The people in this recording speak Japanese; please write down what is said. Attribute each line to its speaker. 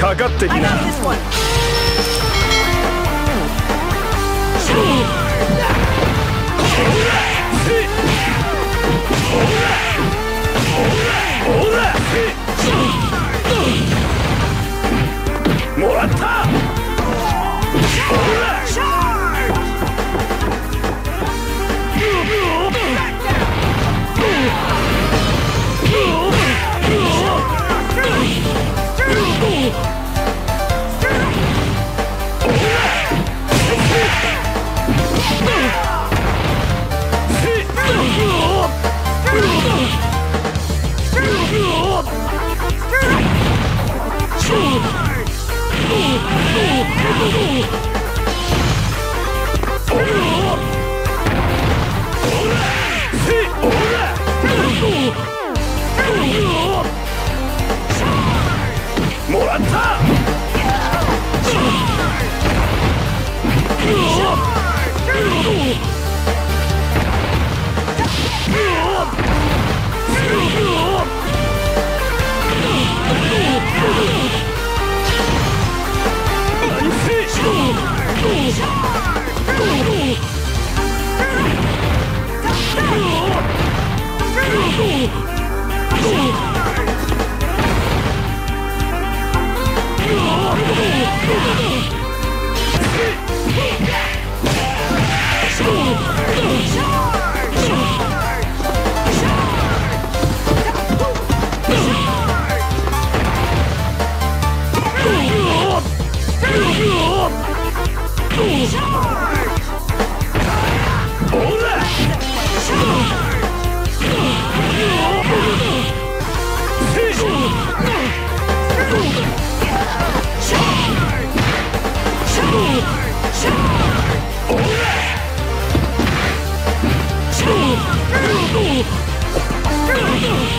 Speaker 1: かかってきな。Oh! Oh! に